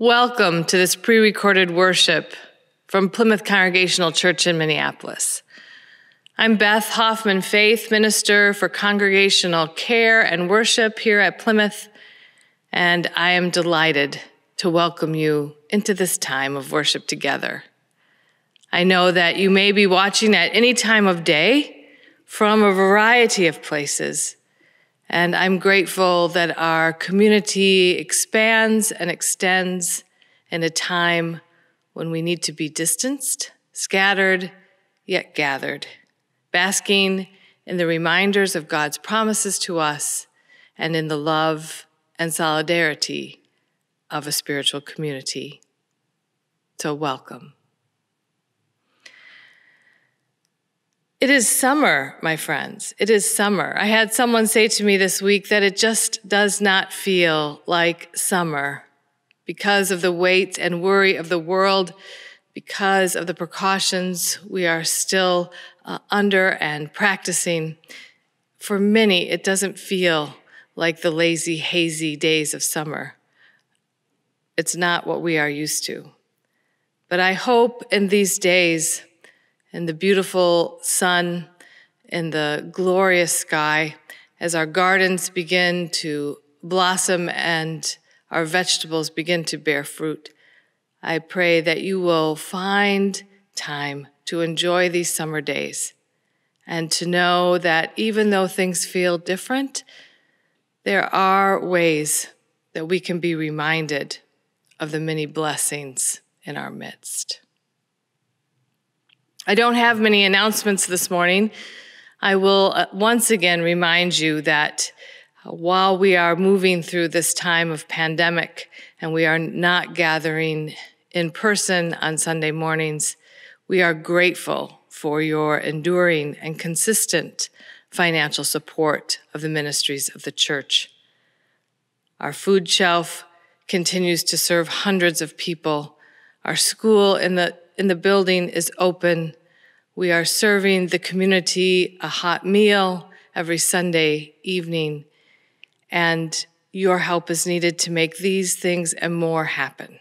Welcome to this pre recorded worship from Plymouth Congregational Church in Minneapolis. I'm Beth Hoffman Faeth, Minister for Congregational Care and Worship here at Plymouth, and I am delighted to welcome you into this time of worship together. I know that you may be watching at any time of day from a variety of places, and I'm grateful that our community expands and extends in a time when we need to be distanced, scattered, yet gathered, basking in the reminders of God's promises to us and in the love and solidarity of a spiritual community. So, welcome. It is summer, my friends. It is summer. I had someone say to me this week that it just does not feel like summer because of the weight and worry of the world, because of the precautions we are still uh, under and practicing. For many, it doesn't feel like the lazy, hazy days of summer. It's not what we are used to. But I hope in these days, and the beautiful sun and the glorious sky as our gardens begin to blossom and our vegetables begin to bear fruit. I pray that you will find time to enjoy these summer days and to know that even though things feel different, there are ways that we can be reminded of the many blessings in our midst. I don't have many announcements this morning. I will uh, once again remind you that uh, while we are moving through this time of pandemic and we are not gathering in person on Sunday mornings, we are grateful for your enduring and consistent financial support of the ministries of the church. Our food shelf continues to serve hundreds of people. Our school in the in the building is open. We are serving the community a hot meal every Sunday evening, and your help is needed to make these things and more happen.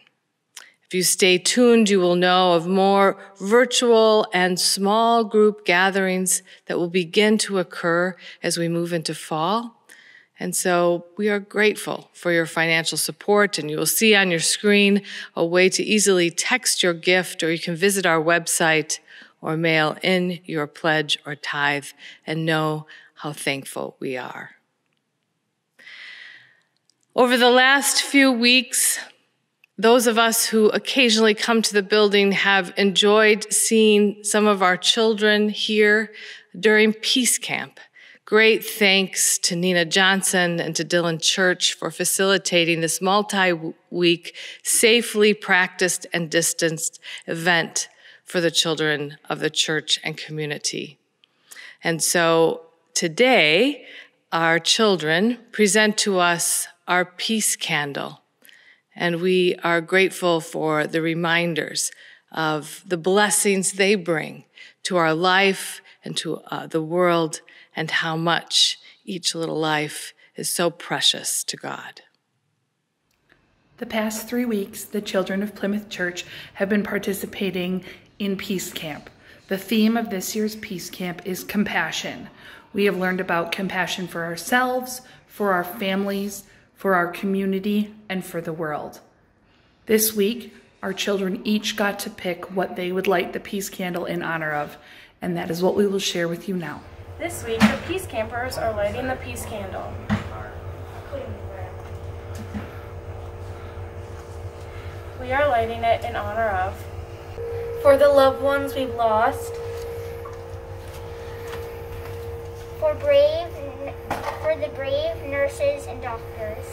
If you stay tuned, you will know of more virtual and small group gatherings that will begin to occur as we move into fall. And so we are grateful for your financial support. And you will see on your screen a way to easily text your gift, or you can visit our website or mail in your pledge or tithe and know how thankful we are. Over the last few weeks, those of us who occasionally come to the building have enjoyed seeing some of our children here during Peace Camp. Great thanks to Nina Johnson and to Dylan Church for facilitating this multi week, safely practiced and distanced event for the children of the church and community. And so today, our children present to us our peace candle, and we are grateful for the reminders of the blessings they bring to our life and to uh, the world and how much each little life is so precious to God. The past three weeks, the children of Plymouth Church have been participating in Peace Camp. The theme of this year's Peace Camp is compassion. We have learned about compassion for ourselves, for our families, for our community, and for the world. This week, our children each got to pick what they would light the peace candle in honor of, and that is what we will share with you now. This week, the Peace Campers are lighting the Peace Candle. We are lighting it in honor of for the loved ones we've lost, for brave for the brave nurses and doctors.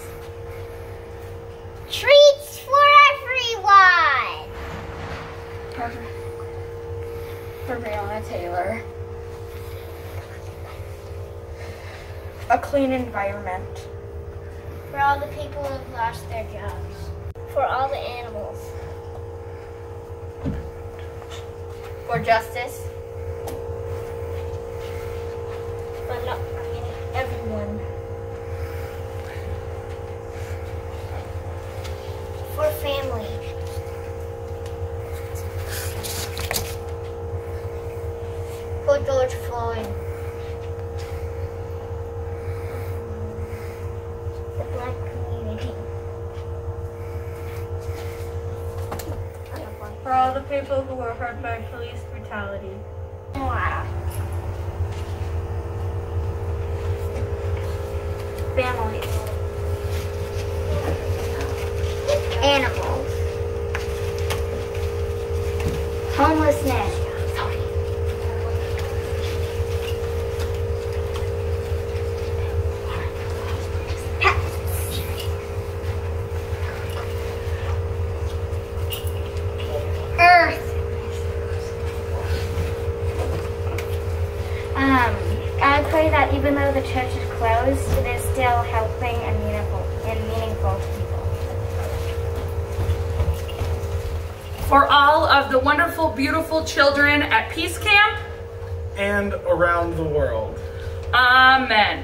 Treats for everyone. For, for Breonna Taylor. a clean environment. For all the people who have lost their jobs. For all the animals. For justice. For not, I mean, everyone. For family. For George Floyd. The black community. For all the people who were hurt by police brutality. Wow. Families. Animals. Homelessness. Pets. Earth. Um, I pray that even though the church is closed, it is still helping and meaningful and meaningful to people. For all of the children at Peace Camp, and around the world. Amen.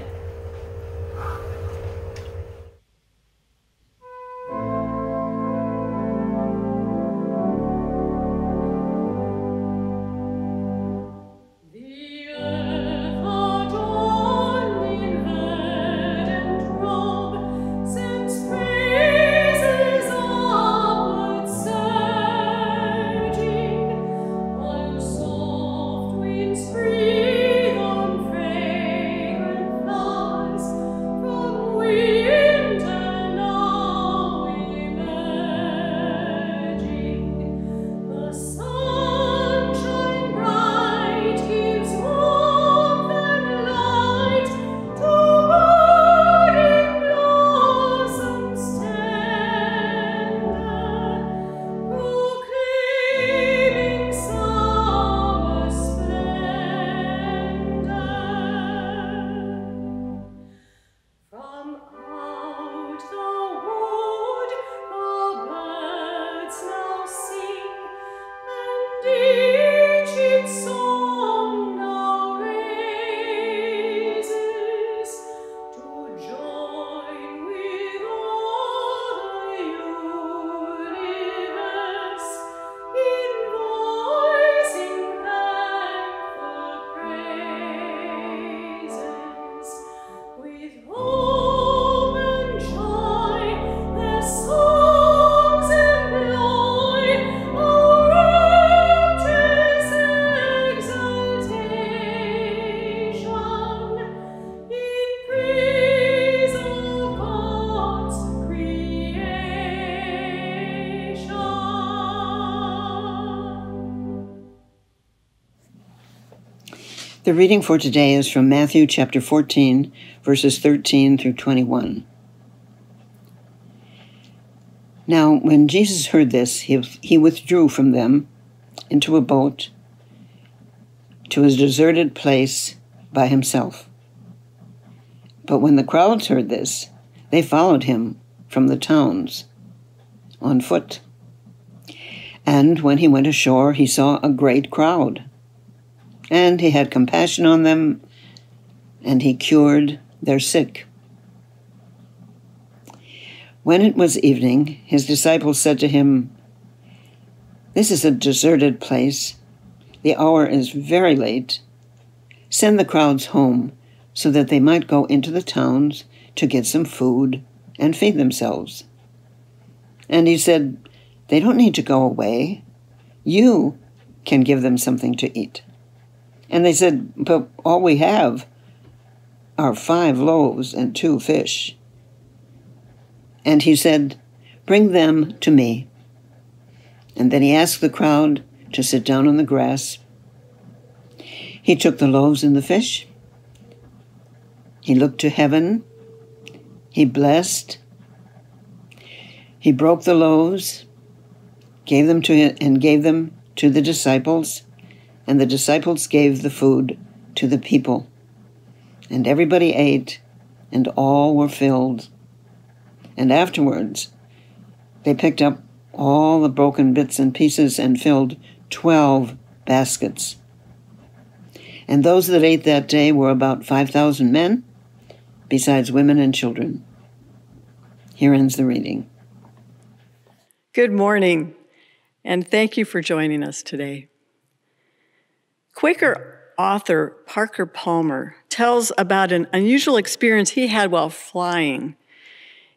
The reading for today is from Matthew chapter 14, verses 13 through 21. Now, when Jesus heard this, he, he withdrew from them into a boat to a deserted place by himself. But when the crowds heard this, they followed him from the towns on foot. And when he went ashore, he saw a great crowd and he had compassion on them, and he cured their sick. When it was evening, his disciples said to him, This is a deserted place. The hour is very late. Send the crowds home so that they might go into the towns to get some food and feed themselves. And he said, They don't need to go away. You can give them something to eat. And they said, But all we have are five loaves and two fish. And he said, Bring them to me. And then he asked the crowd to sit down on the grass. He took the loaves and the fish. He looked to heaven. He blessed. He broke the loaves, gave them to him, and gave them to the disciples and the disciples gave the food to the people. And everybody ate, and all were filled. And afterwards, they picked up all the broken bits and pieces and filled twelve baskets. And those that ate that day were about 5,000 men, besides women and children. Here ends the reading. Good morning, and thank you for joining us today. Quaker author Parker Palmer tells about an unusual experience he had while flying.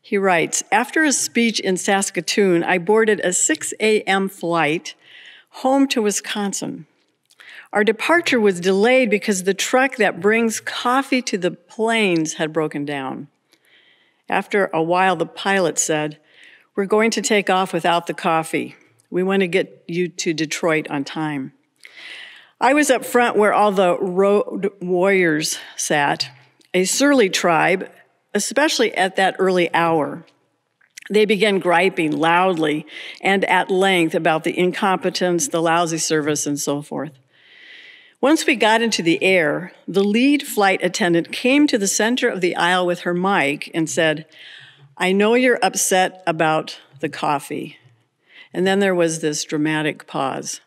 He writes After a speech in Saskatoon, I boarded a 6 a.m. flight home to Wisconsin. Our departure was delayed because the truck that brings coffee to the planes had broken down. After a while, the pilot said, We're going to take off without the coffee. We want to get you to Detroit on time. I was up front where all the road warriors sat, a surly tribe, especially at that early hour. They began griping loudly and at length about the incompetence, the lousy service, and so forth. Once we got into the air, the lead flight attendant came to the center of the aisle with her mic and said, I know you're upset about the coffee. And then there was this dramatic pause.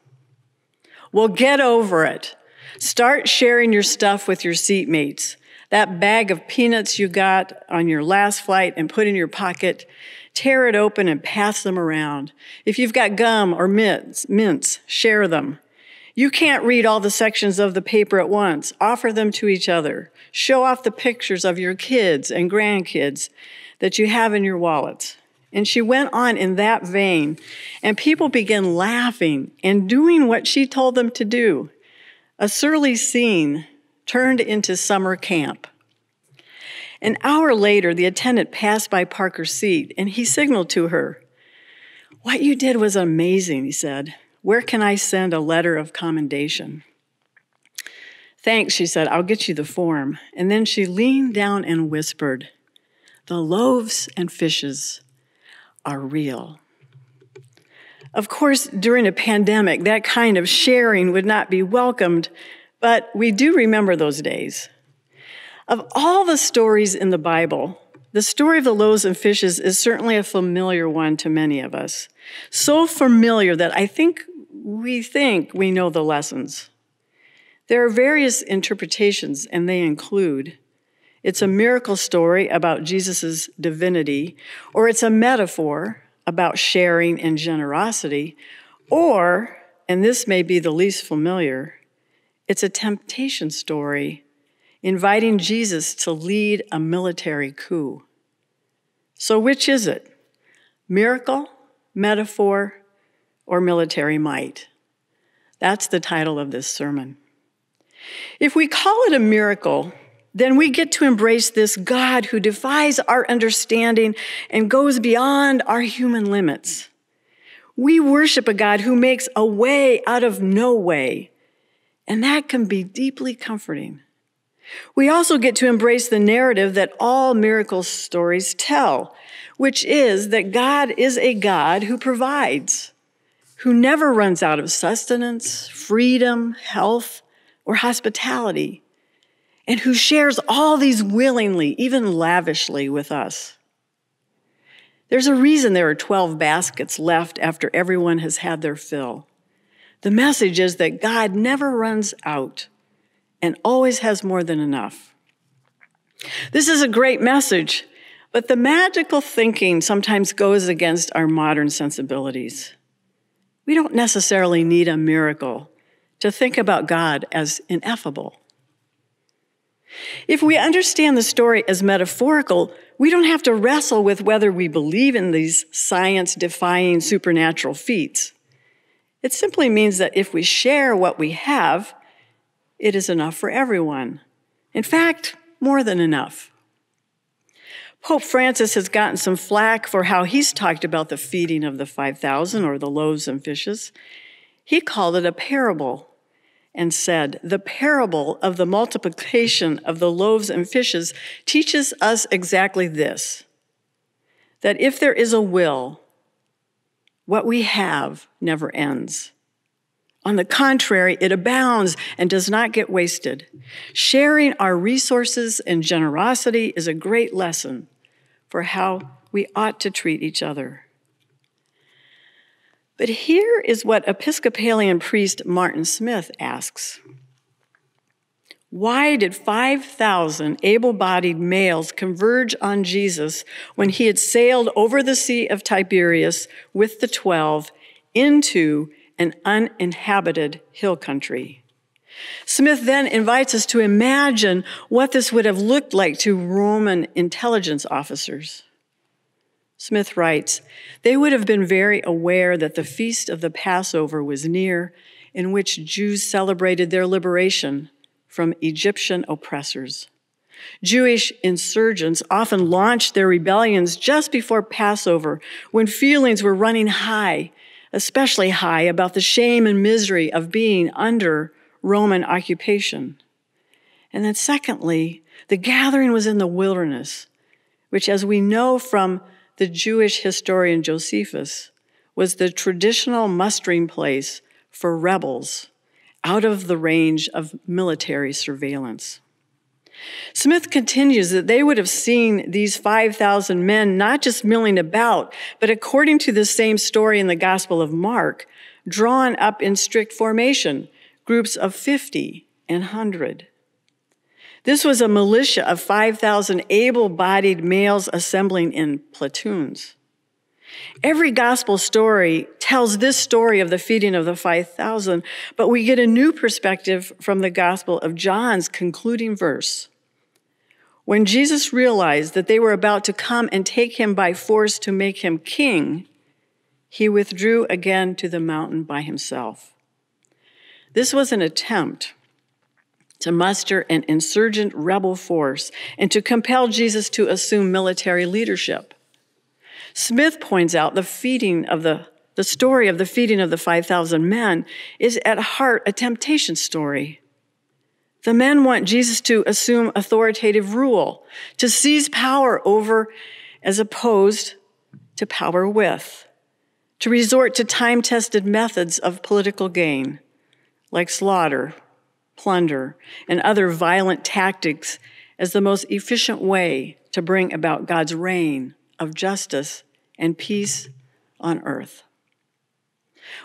Well, get over it. Start sharing your stuff with your seatmates. That bag of peanuts you got on your last flight and put in your pocket, tear it open and pass them around. If you've got gum or mints, mints share them. You can't read all the sections of the paper at once. Offer them to each other. Show off the pictures of your kids and grandkids that you have in your wallets. And she went on in that vein, and people began laughing and doing what she told them to do. A surly scene turned into summer camp. An hour later, the attendant passed by Parker's seat and he signaled to her. What you did was amazing, he said. Where can I send a letter of commendation? Thanks, she said. I'll get you the form. And then she leaned down and whispered, The loaves and fishes are real. Of course, during a pandemic, that kind of sharing would not be welcomed, but we do remember those days. Of all the stories in the Bible, the story of the loaves and fishes is certainly a familiar one to many of us. So familiar that I think we think we know the lessons. There are various interpretations, and they include it's a miracle story about Jesus' divinity, or it's a metaphor about sharing and generosity, or, and this may be the least familiar, it's a temptation story inviting Jesus to lead a military coup. So, which is it? Miracle, metaphor, or military might? That's the title of this sermon. If we call it a miracle, then we get to embrace this God who defies our understanding and goes beyond our human limits. We worship a God who makes a way out of no way, and that can be deeply comforting. We also get to embrace the narrative that all miracle stories tell, which is that God is a God who provides, who never runs out of sustenance, freedom, health, or hospitality and who shares all these willingly, even lavishly, with us. There's a reason there are 12 baskets left after everyone has had their fill. The message is that God never runs out and always has more than enough. This is a great message, but the magical thinking sometimes goes against our modern sensibilities. We don't necessarily need a miracle to think about God as ineffable. If we understand the story as metaphorical, we don't have to wrestle with whether we believe in these science defying supernatural feats. It simply means that if we share what we have, it is enough for everyone. In fact, more than enough. Pope Francis has gotten some flack for how he's talked about the feeding of the 5,000 or the loaves and fishes. He called it a parable and said, The parable of the multiplication of the loaves and fishes teaches us exactly this that if there is a will, what we have never ends. On the contrary, it abounds and does not get wasted. Sharing our resources and generosity is a great lesson for how we ought to treat each other. But here is what Episcopalian priest Martin Smith asks Why did 5,000 able bodied males converge on Jesus when he had sailed over the Sea of Tiberias with the 12 into an uninhabited hill country? Smith then invites us to imagine what this would have looked like to Roman intelligence officers. Smith writes, they would have been very aware that the feast of the Passover was near, in which Jews celebrated their liberation from Egyptian oppressors. Jewish insurgents often launched their rebellions just before Passover when feelings were running high, especially high about the shame and misery of being under Roman occupation. And then, secondly, the gathering was in the wilderness, which, as we know from the Jewish historian Josephus, was the traditional mustering place for rebels out of the range of military surveillance. Smith continues that they would have seen these 5,000 men not just milling about, but according to the same story in the Gospel of Mark, drawn up in strict formation, groups of 50 and 100. This was a militia of 5,000 able bodied males assembling in platoons. Every gospel story tells this story of the feeding of the 5,000, but we get a new perspective from the gospel of John's concluding verse. When Jesus realized that they were about to come and take him by force to make him king, he withdrew again to the mountain by himself. This was an attempt to muster an insurgent rebel force and to compel Jesus to assume military leadership. Smith points out the feeding of the the story of the feeding of the 5,000 men is at heart a temptation story. The men want Jesus to assume authoritative rule, to seize power over as opposed to power with, to resort to time tested methods of political gain like slaughter, plunder, and other violent tactics as the most efficient way to bring about God's reign of justice and peace on earth.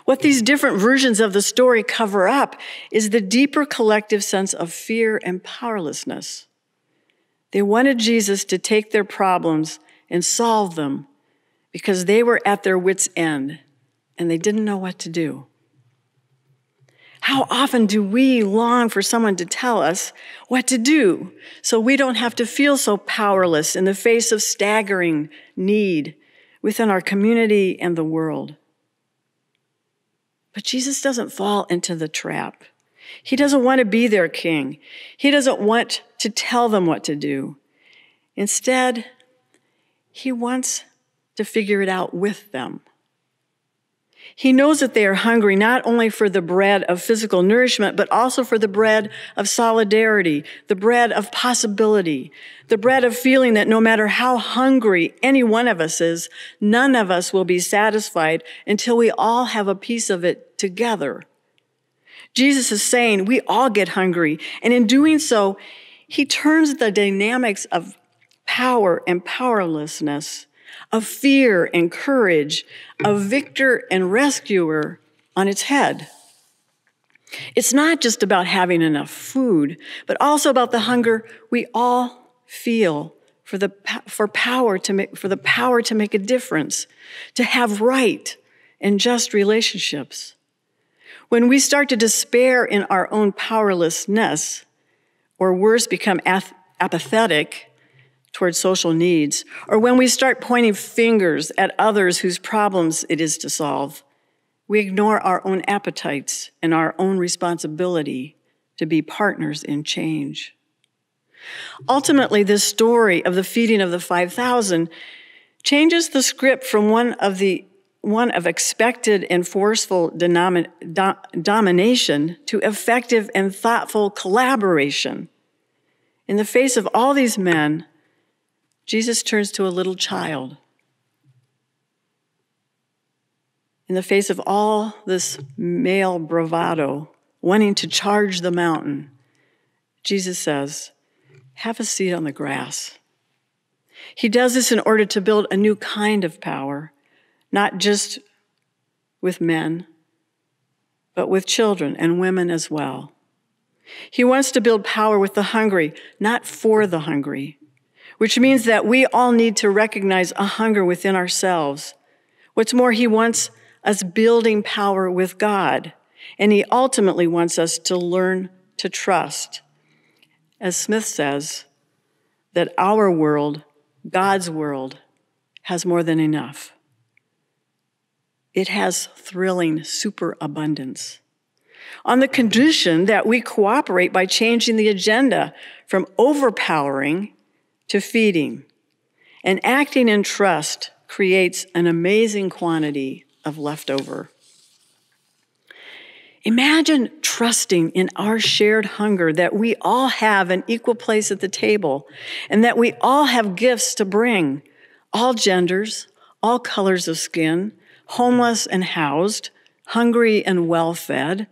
What these different versions of the story cover up is the deeper collective sense of fear and powerlessness. They wanted Jesus to take their problems and solve them because they were at their wits' end and they didn't know what to do. How often do we long for someone to tell us what to do so we don't have to feel so powerless in the face of staggering need within our community and the world? But Jesus doesn't fall into the trap. He doesn't want to be their king. He doesn't want to tell them what to do. Instead, he wants to figure it out with them. He knows that they are hungry not only for the bread of physical nourishment, but also for the bread of solidarity, the bread of possibility, the bread of feeling that no matter how hungry any one of us is, none of us will be satisfied until we all have a piece of it together. Jesus is saying we all get hungry, and in doing so, he turns the dynamics of power and powerlessness of fear and courage, of victor and rescuer on its head. It's not just about having enough food, but also about the hunger we all feel for the for power to make for the power to make a difference, to have right and just relationships. When we start to despair in our own powerlessness, or worse, become apathetic, towards social needs, or when we start pointing fingers at others whose problems it is to solve, we ignore our own appetites and our own responsibility to be partners in change. Ultimately, this story of the feeding of the 5,000 changes the script from one of the one of expected and forceful do- domination to effective and thoughtful collaboration. In the face of all these men, Jesus turns to a little child. In the face of all this male bravado, wanting to charge the mountain, Jesus says, Have a seat on the grass. He does this in order to build a new kind of power, not just with men, but with children and women as well. He wants to build power with the hungry, not for the hungry, which means that we all need to recognize a hunger within ourselves. What's more, he wants us building power with God, and he ultimately wants us to learn to trust. As Smith says, that our world, God's world, has more than enough. It has thrilling superabundance. On the condition that we cooperate by changing the agenda from overpowering to feeding. And acting in trust creates an amazing quantity of leftover. Imagine trusting in our shared hunger that we all have an equal place at the table and that we all have gifts to bring, all genders, all colors of skin, homeless and housed, hungry and well fed.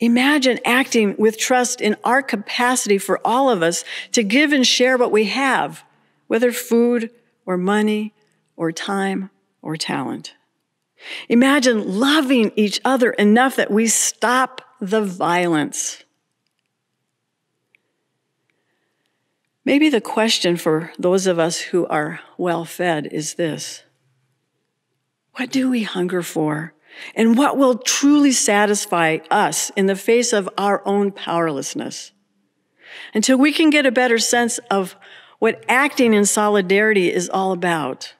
Imagine acting with trust in our capacity for all of us to give and share what we have, whether food or money or time or talent. Imagine loving each other enough that we stop the violence. Maybe the question for those of us who are well fed is this What do we hunger for? And what will truly satisfy us in the face of our own powerlessness? Until we can get a better sense of what acting in solidarity is all about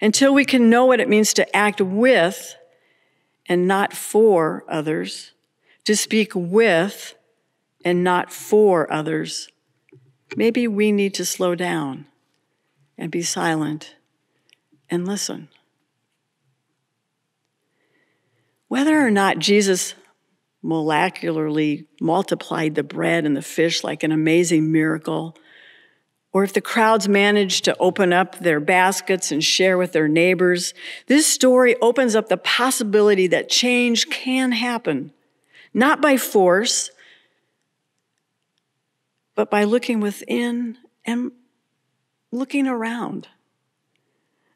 until we can know what it means to act with and not for others, to speak with and not for others, maybe we need to slow down and be silent and listen. Whether or not Jesus molecularly multiplied the bread and the fish like an amazing miracle, or if the crowds managed to open up their baskets and share with their neighbors, this story opens up the possibility that change can happen, not by force, but by looking within and looking around.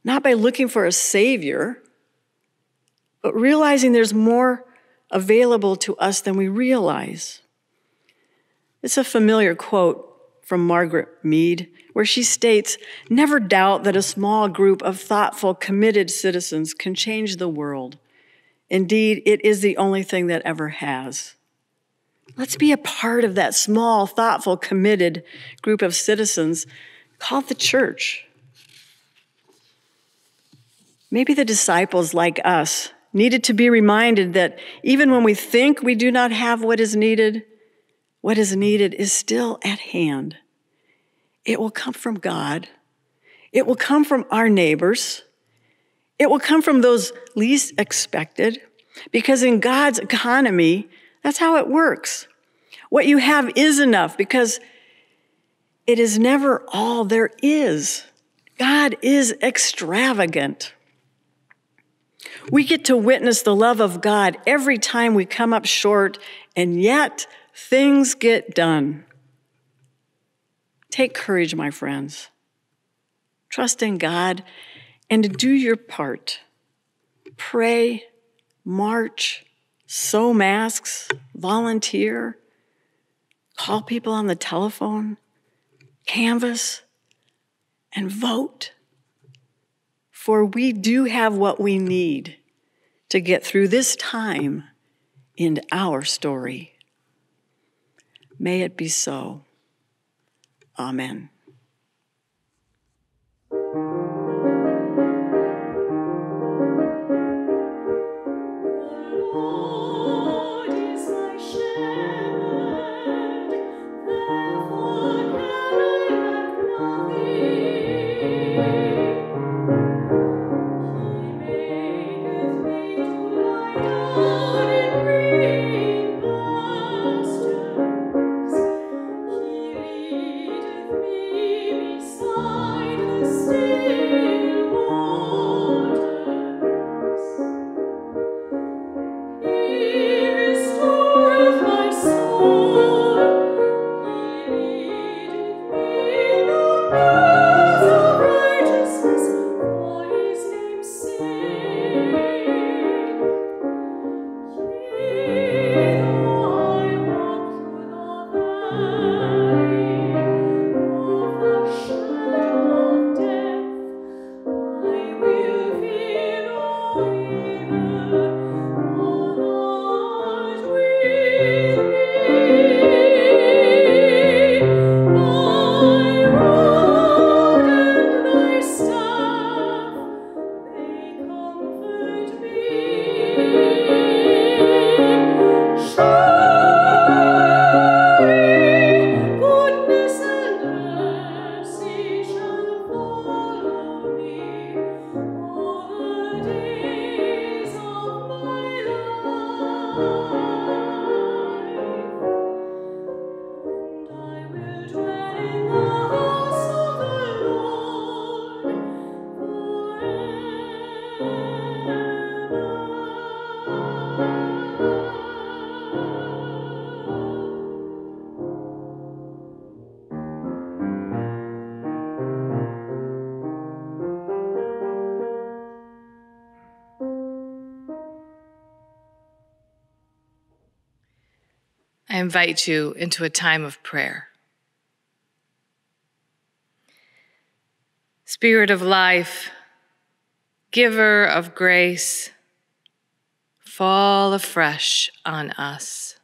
Not by looking for a savior, but realizing there's more available to us than we realize. It's a familiar quote from Margaret Mead, where she states Never doubt that a small group of thoughtful, committed citizens can change the world. Indeed, it is the only thing that ever has. Let's be a part of that small, thoughtful, committed group of citizens called the church. Maybe the disciples, like us, needed to be reminded that even when we think we do not have what is needed, what is needed is still at hand. It will come from God. It will come from our neighbors. It will come from those least expected. Because in God's economy, that's how it works. What you have is enough because it is never all there is. God is extravagant. We get to witness the love of God every time we come up short, and yet things get done. Take courage, my friends. Trust in God and do your part. Pray, march, sew masks, volunteer, call people on the telephone, canvass, and vote. For we do have what we need to get through this time in our story. May it be so. Amen. Invite you into a time of prayer. Spirit of life, giver of grace, fall afresh on us.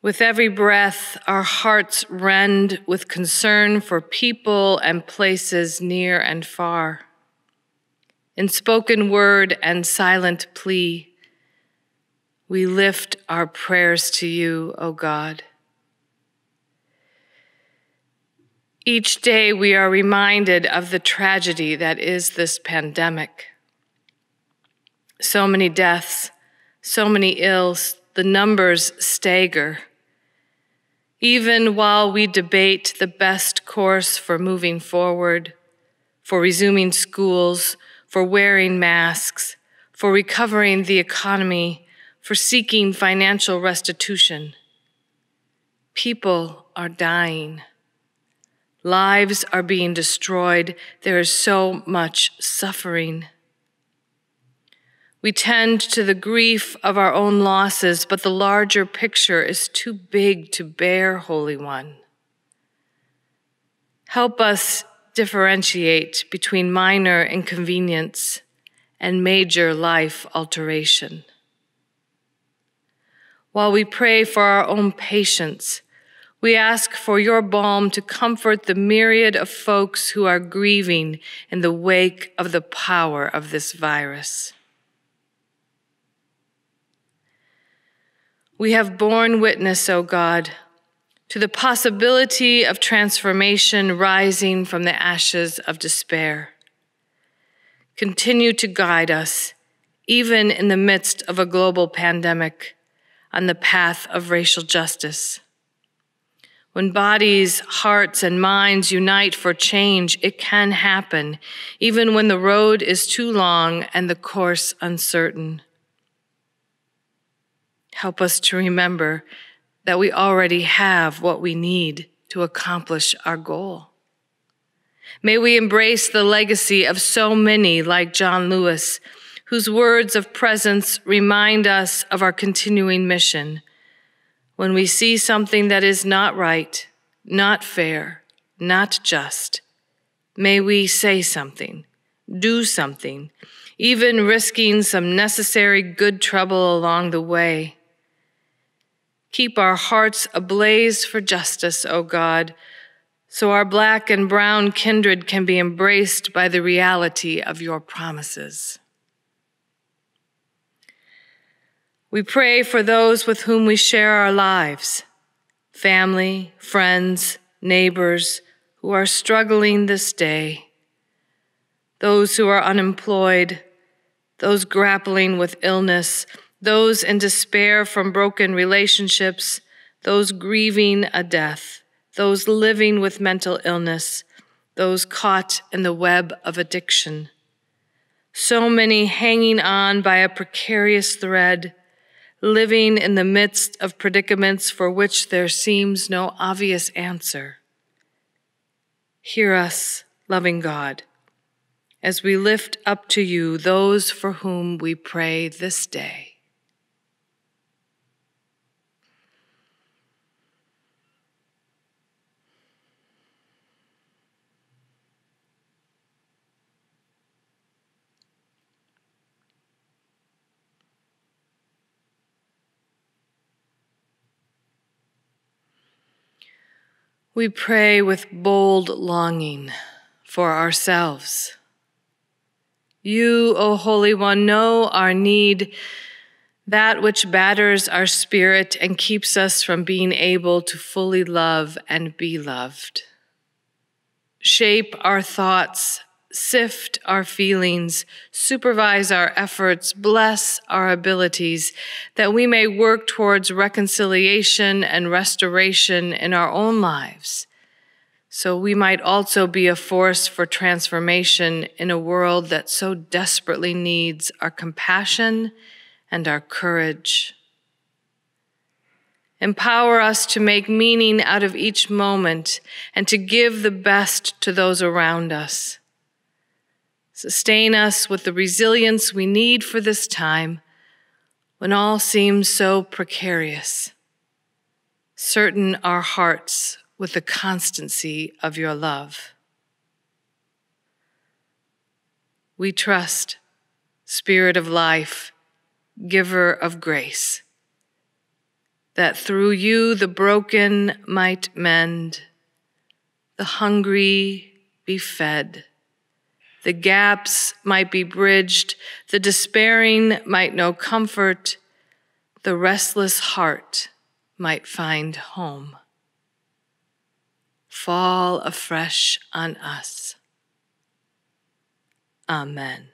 With every breath, our hearts rend with concern for people and places near and far. In spoken word and silent plea, we lift our prayers to you, O God. Each day we are reminded of the tragedy that is this pandemic. So many deaths, so many ills, the numbers stagger. Even while we debate the best course for moving forward, for resuming schools, for wearing masks, for recovering the economy, for seeking financial restitution, people are dying. Lives are being destroyed. There is so much suffering. We tend to the grief of our own losses, but the larger picture is too big to bear, Holy One. Help us differentiate between minor inconvenience and major life alteration. While we pray for our own patience, we ask for your balm to comfort the myriad of folks who are grieving in the wake of the power of this virus. We have borne witness, O God, to the possibility of transformation rising from the ashes of despair. Continue to guide us, even in the midst of a global pandemic, on the path of racial justice. When bodies, hearts, and minds unite for change, it can happen, even when the road is too long and the course uncertain. Help us to remember that we already have what we need to accomplish our goal. May we embrace the legacy of so many like John Lewis, whose words of presence remind us of our continuing mission. When we see something that is not right, not fair, not just, may we say something, do something, even risking some necessary good trouble along the way. Keep our hearts ablaze for justice, O God, so our black and brown kindred can be embraced by the reality of your promises. We pray for those with whom we share our lives family, friends, neighbors who are struggling this day, those who are unemployed, those grappling with illness those in despair from broken relationships, those grieving a death, those living with mental illness, those caught in the web of addiction. So many hanging on by a precarious thread, living in the midst of predicaments for which there seems no obvious answer. Hear us, loving God, as we lift up to you those for whom we pray this day. We pray with bold longing for ourselves. You, O Holy One, know our need, that which batters our spirit and keeps us from being able to fully love and be loved. Shape our thoughts sift our feelings, supervise our efforts, bless our abilities, that we may work towards reconciliation and restoration in our own lives, so we might also be a force for transformation in a world that so desperately needs our compassion and our courage. Empower us to make meaning out of each moment and to give the best to those around us Sustain us with the resilience we need for this time when all seems so precarious. Certain our hearts with the constancy of your love. We trust, Spirit of life, giver of grace, that through you the broken might mend, the hungry be fed, the gaps might be bridged, the despairing might know comfort, the restless heart might find home. Fall afresh on us. Amen.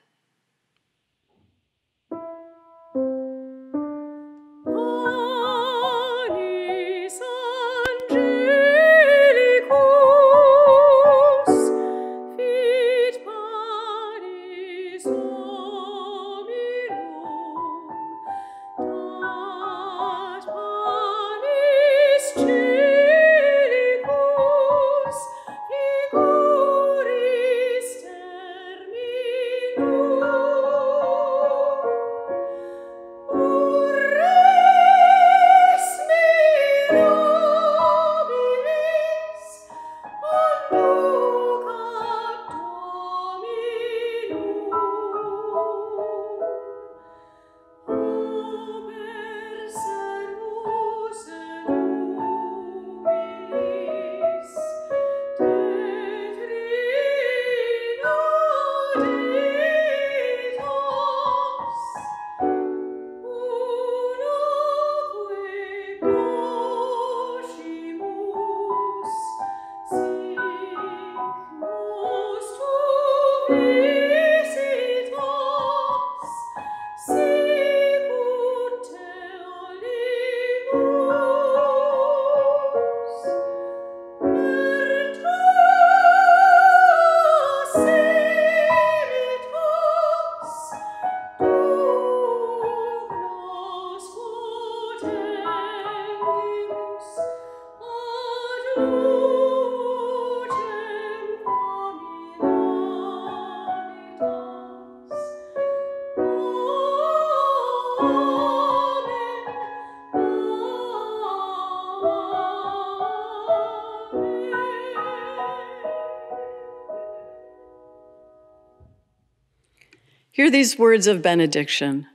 These words of benediction.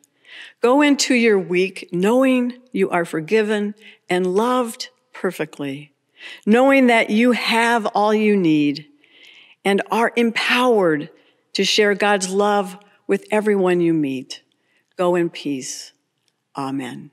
Go into your week knowing you are forgiven and loved perfectly, knowing that you have all you need and are empowered to share God's love with everyone you meet. Go in peace. Amen.